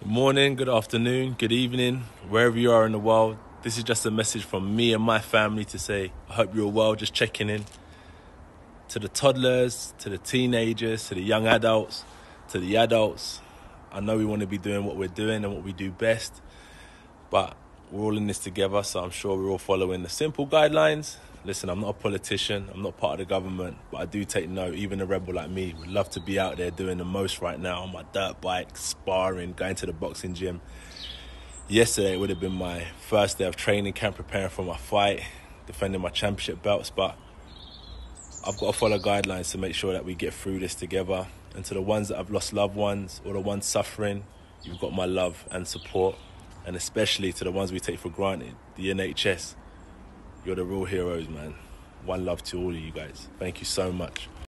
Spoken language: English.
Good morning, good afternoon, good evening, wherever you are in the world. This is just a message from me and my family to say, I hope you're well, just checking in. To the toddlers, to the teenagers, to the young adults, to the adults. I know we want to be doing what we're doing and what we do best, but we're all in this together, so I'm sure we're all following the simple guidelines. Listen, I'm not a politician, I'm not part of the government, but I do take note. Even a rebel like me would love to be out there doing the most right now on my dirt bike, sparring, going to the boxing gym. Yesterday would have been my first day of training camp, preparing for my fight, defending my championship belts, but I've got to follow guidelines to make sure that we get through this together. And to the ones that have lost loved ones or the ones suffering, you've got my love and support. And especially to the ones we take for granted, the NHS. You're the real heroes, man. One love to all of you guys. Thank you so much.